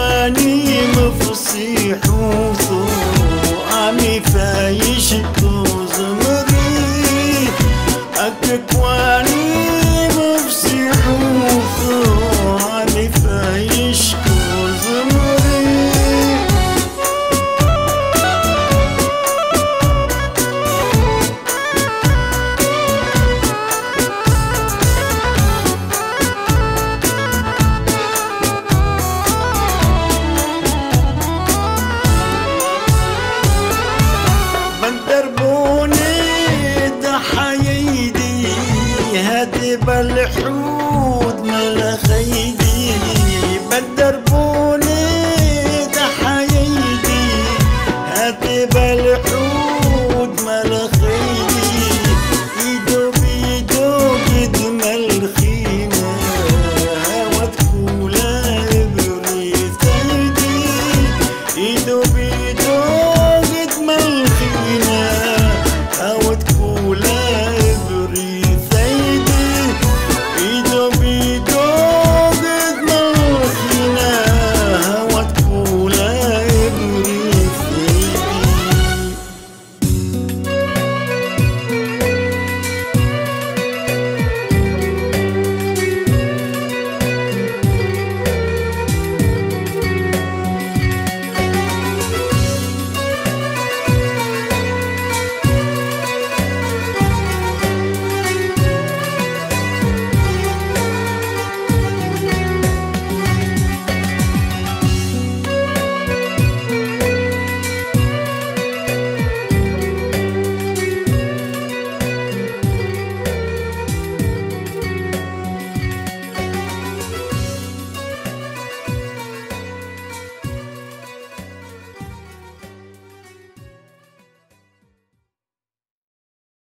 واني مفصيح وعمي فايشك وزمري أكك واني الحروب